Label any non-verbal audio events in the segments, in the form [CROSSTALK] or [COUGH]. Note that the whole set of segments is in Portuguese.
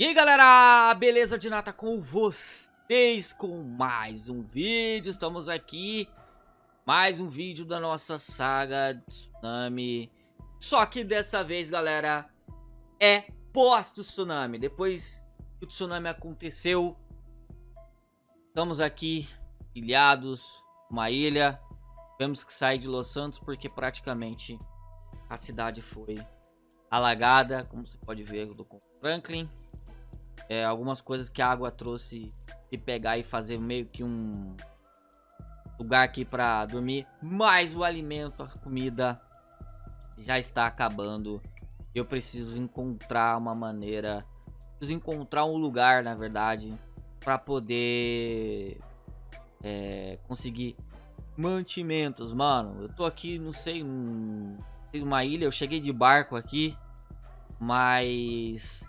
E aí galera, beleza de nata com vocês com mais um vídeo, estamos aqui, mais um vídeo da nossa saga tsunami, só que dessa vez galera, é pós-tsunami, depois que o tsunami aconteceu, estamos aqui ilhados, uma ilha, tivemos que sair de Los Santos porque praticamente a cidade foi alagada, como você pode ver do Franklin, é, algumas coisas que a água trouxe e pegar e fazer meio que um lugar aqui para dormir, mas o alimento, a comida já está acabando. Eu preciso encontrar uma maneira, preciso encontrar um lugar, na verdade, para poder é, conseguir mantimentos, mano. Eu tô aqui, não sei, um, uma ilha, eu cheguei de barco aqui, mas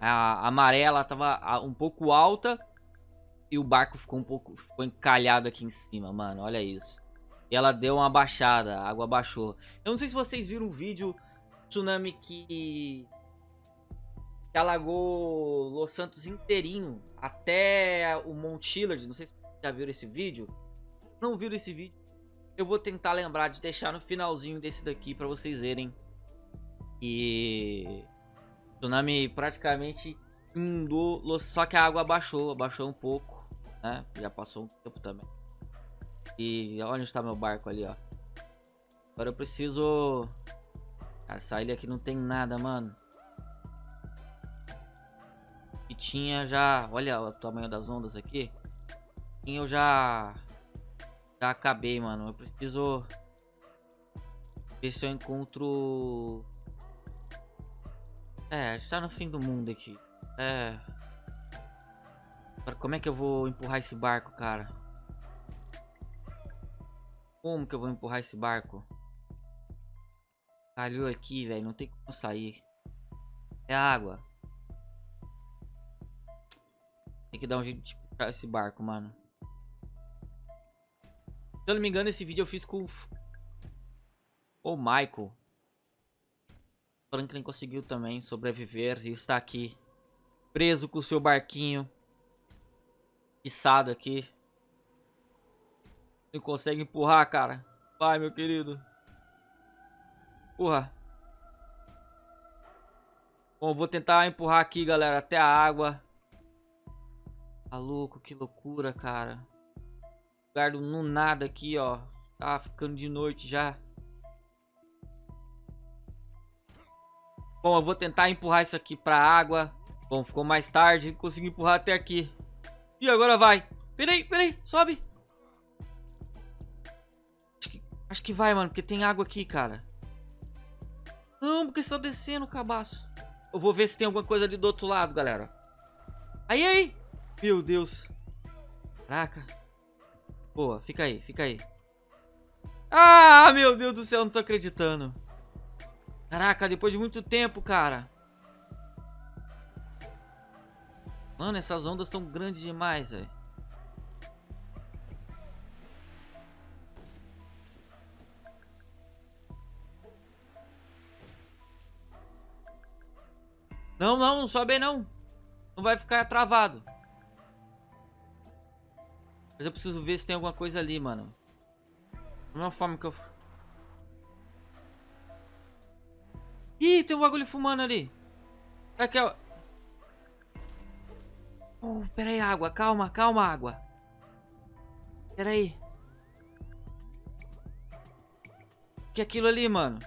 a, a maré ela tava um pouco alta e o barco ficou um pouco ficou encalhado aqui em cima, mano. Olha isso. E ela deu uma baixada, a água baixou. Eu não sei se vocês viram um vídeo tsunami que que alagou Los Santos inteirinho até o Mount Chillard. Não sei se vocês já viram esse vídeo. Não viram esse vídeo? Eu vou tentar lembrar de deixar no finalzinho desse daqui para vocês verem. E tsunami praticamente inundou, só que a água abaixou, abaixou um pouco, né? Já passou um tempo também. E onde está meu barco ali, ó. Agora eu preciso... Cara, essa ilha aqui não tem nada, mano. E tinha já... Olha o tamanho das ondas aqui. E eu já... Já acabei, mano. Eu preciso... Ver se eu encontro é, está no fim do mundo aqui. É. Agora, como é que eu vou empurrar esse barco, cara? Como que eu vou empurrar esse barco? Calhou aqui, velho. Não tem como sair. É água. Tem que dar um jeito de puxar esse barco, mano. Se eu não me engano, esse vídeo eu fiz com o Michael. Franklin conseguiu também sobreviver e está aqui preso com o seu barquinho içado aqui. Ele consegue empurrar, cara. Vai, meu querido. Empurra. Bom, vou tentar empurrar aqui, galera, até a água. Tá louco, que loucura, cara. Lugar do nada aqui, ó. Tá ficando de noite já. Bom, eu vou tentar empurrar isso aqui pra água. Bom, ficou mais tarde. Consegui empurrar até aqui. E agora vai. Peraí, peraí. Sobe. Acho que, acho que vai, mano. Porque tem água aqui, cara. Não, porque está descendo cabaço. Eu vou ver se tem alguma coisa ali do outro lado, galera. Aí, aí. Meu Deus. Caraca. Boa, fica aí, fica aí. Ah, meu Deus do céu, não tô acreditando. Caraca, depois de muito tempo, cara. Mano, essas ondas estão grandes demais, velho. Não, não, não sobe aí não. Não vai ficar travado. Mas eu preciso ver se tem alguma coisa ali, mano. Da mesma forma que eu... Ih, tem um bagulho fumando ali. Aqui, ó. Oh, pera aí, água. Calma, calma, água. Pera aí. que é aquilo ali, mano?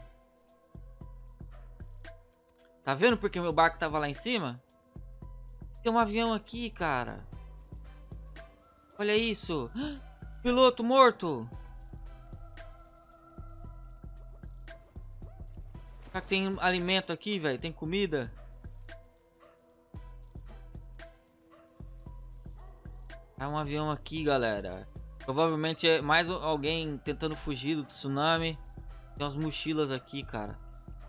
Tá vendo porque meu barco tava lá em cima? Tem um avião aqui, cara. Olha isso. [GASPS] Piloto morto. Será que tem alimento aqui, velho? Tem comida? É um avião aqui, galera. Provavelmente é mais alguém tentando fugir do tsunami. Tem umas mochilas aqui, cara.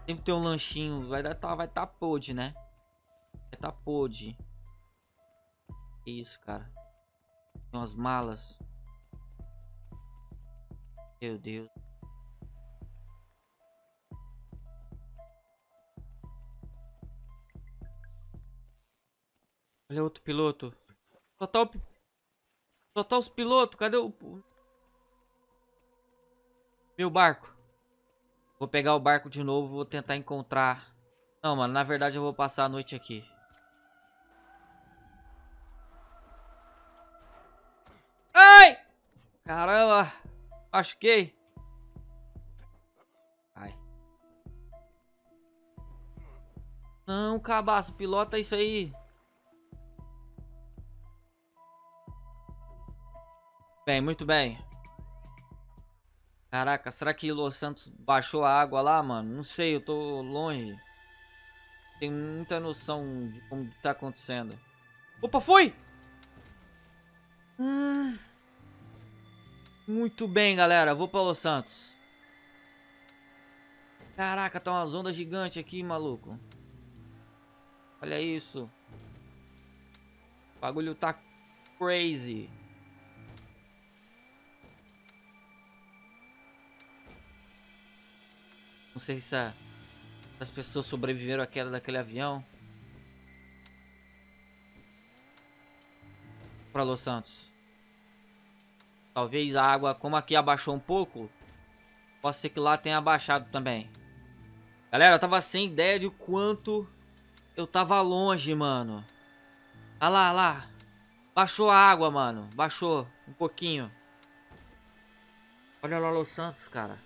Sempre tem um lanchinho. Vai dar, tá, vai tá pod, né? Vai tá pod. Que isso, cara. Tem umas malas. Meu Deus. Olha outro piloto. Só tá, o... Só tá os pilotos. Cadê o... Meu barco. Vou pegar o barco de novo. Vou tentar encontrar... Não, mano. Na verdade eu vou passar a noite aqui. Ai! Caramba. Machuquei. Ai. Não, cabaço. Pilota isso aí. Bem, muito bem. Caraca, será que Los Santos baixou a água lá, mano? Não sei, eu tô longe. Tenho muita noção de como tá acontecendo. Opa, foi! Hum. Muito bem, galera. Vou pra Los Santos. Caraca, tá umas ondas gigantes aqui, maluco. Olha isso. O bagulho tá crazy. Não sei se a, as pessoas sobreviveram à queda daquele avião. Para Los Santos. Talvez a água, como aqui abaixou um pouco, pode ser que lá tenha abaixado também. Galera, eu tava sem ideia de quanto eu tava longe, mano. Olha lá, olha lá. Baixou a água, mano. Baixou um pouquinho. Olha lá Los Santos, cara.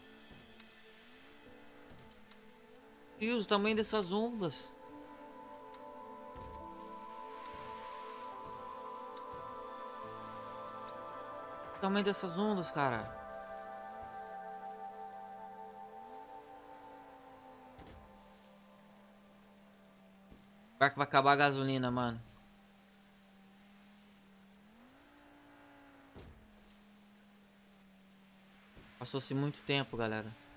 Deus, o tamanho dessas ondas. O tamanho dessas ondas, cara. O barco vai acabar a gasolina, mano. Passou-se muito tempo, galera.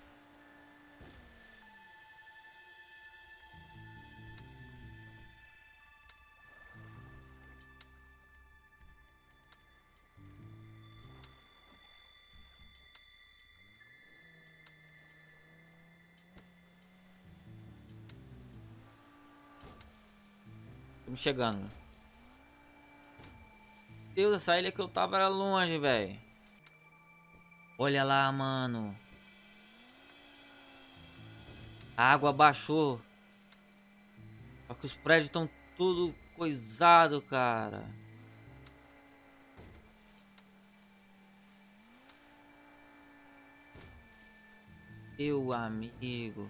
Chegando. Deus, essa ilha que eu tava era longe, velho. Olha lá, mano. A água baixou. Só que os prédios estão tudo coisado, cara. Meu amigo.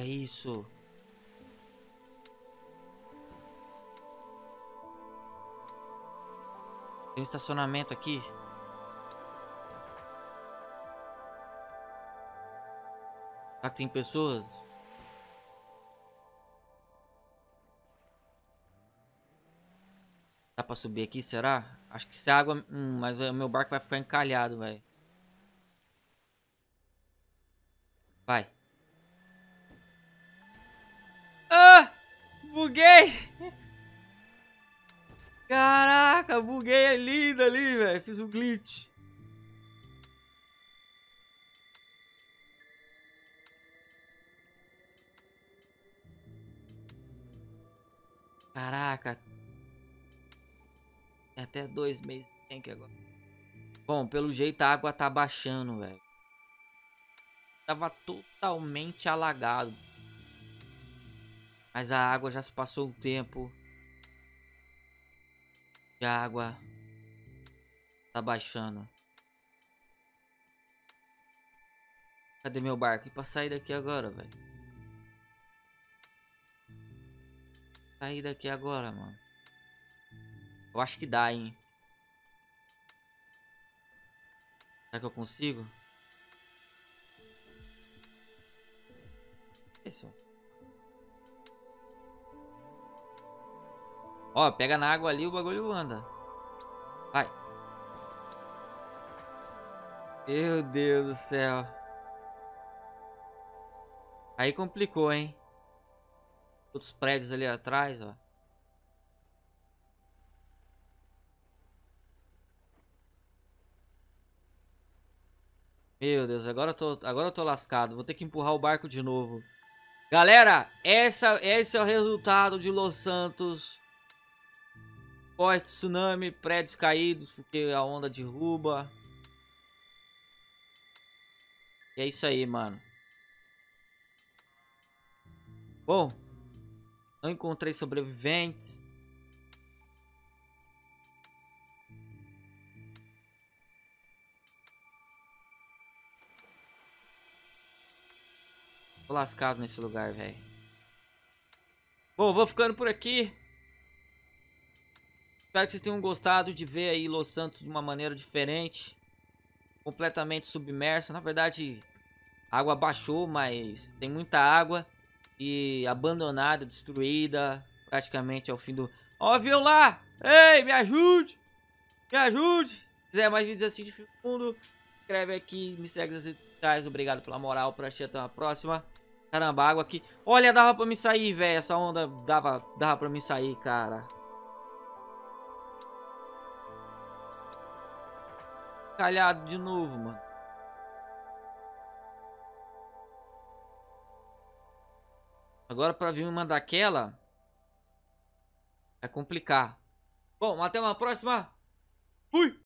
É isso. Tem um estacionamento aqui. Será que tem pessoas? Dá pra subir aqui, será? Acho que se a água... Hum, mas o meu barco vai ficar encalhado, velho. Vai. Buguei! Caraca, buguei ali, ali, velho. Fiz um glitch. Caraca. É até dois meses tem que agora. Bom, pelo jeito a água tá baixando, velho. Tava totalmente alagado. Mas a água já se passou um tempo. E a água tá baixando. Cadê meu barco? E pra sair daqui agora, velho? Sair daqui agora, mano. Eu acho que dá, hein? Será que eu consigo? Isso. Ó, pega na água ali, o bagulho anda. Vai. Meu Deus do céu. Aí complicou, hein? Outros prédios ali atrás, ó. Meu Deus, agora eu tô, agora eu tô lascado. Vou ter que empurrar o barco de novo. Galera, essa, esse é o resultado de Los Santos Forte tsunami, prédios caídos porque a onda derruba. E é isso aí, mano. Bom, não encontrei sobreviventes. Tô lascado nesse lugar, velho. Bom, vou ficando por aqui. Espero que vocês tenham gostado de ver aí Los Santos de uma maneira diferente. Completamente submersa. Na verdade, a água baixou, mas tem muita água. E abandonada, destruída. Praticamente ao fim do... Ó, viu lá! Ei, me ajude! Me ajude! Se quiser mais vídeos assim de fundo, inscreve aqui, me segue nas redes sociais. Obrigado pela moral, por assistir, até uma próxima. Caramba, água aqui. Olha, dava pra me sair, velho. Essa onda dava, dava pra me sair, cara. Calhado de novo, mano. Agora pra vir uma daquela... Vai complicar. Bom, até uma próxima. Fui!